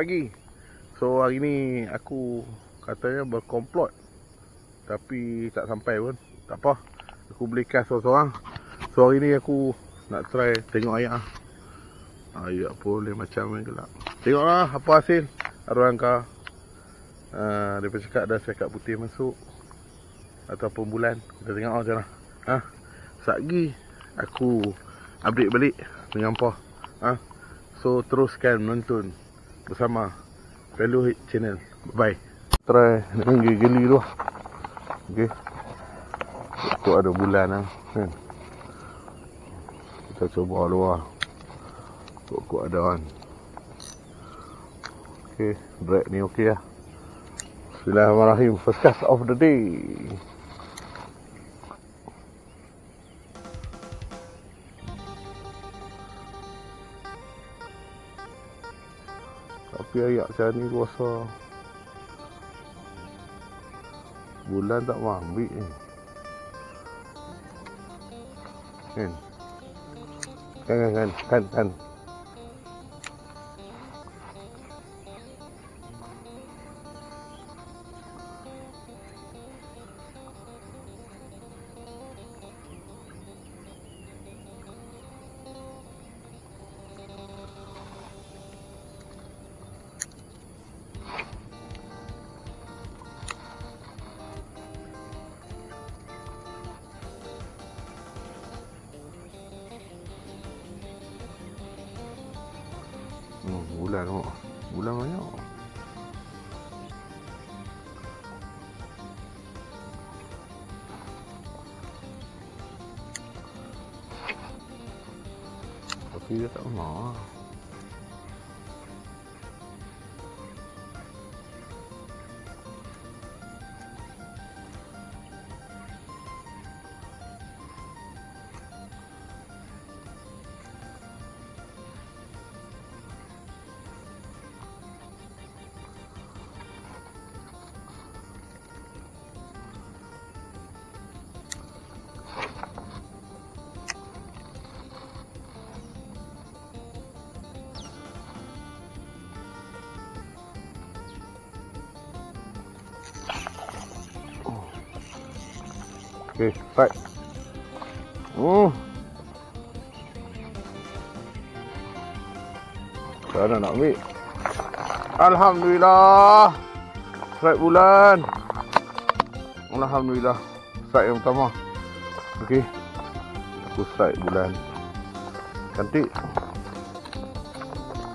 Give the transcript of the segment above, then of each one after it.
Pagi. So hari ni aku katanya berkomplot. Tapi tak sampai pun. Tak apa. Aku belikan seorang-seorang. So hari ni aku nak try tengok ayak ah. Ayak boleh macam ni gelap. Tengoklah apa hasil. Arwah angka. Uh, dia cakap dah sekat putih masuk. Ataupun bulan. Kita tengok macam mana. Ha? Satgi aku update balik dengan apa. Ha? So teruskan menonton bersama Fellow Hit Channel. Bye. Try dengan geli tu. Okey. Tu ada bulan lah. Kan? Kita cuba luar. Kok ada kan. Okey, break ni okey lah. Bismillahirrahmanirrahim. First cast of the day. Tapi ayak macam ni rasa Bulan tak mau ambil ni. Kan Kan? Kan kan kan, kan. Hmm, bulan tu. Bulan banyak. Tapi dia tak mau. Okay, right. Oh. Sana nak ambil. Alhamdulillah. Strike bulan. Alhamdulillah. Strike yang pertama. Okey. Aku strike bulan. Cantik.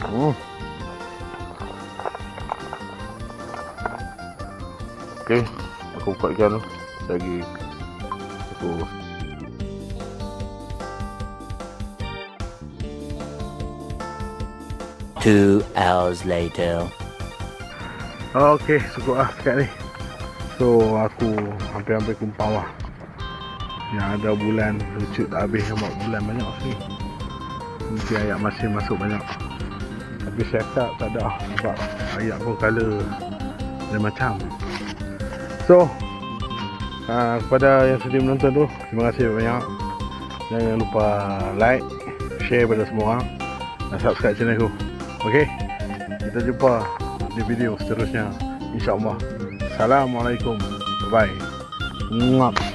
Hmm. Okey. Aku buka ikan tu. Lagi aku Two hours later. Okey, cukup lah sekat ni. So, aku hampir-hampir kumpau lah. Yang ada bulan, lucut tak habis nampak bulan banyak sini. Mesti ayat masih masuk banyak. Tapi saya tak, tak ada sebab ayat pun colour dan macam. So, uh, kepada yang sedih menonton tu, terima kasih banyak. Jangan lupa like, share pada semua orang dan subscribe channel aku. Okey, kita jumpa di video seterusnya. InsyaAllah. Assalamualaikum. Bye. Mwah.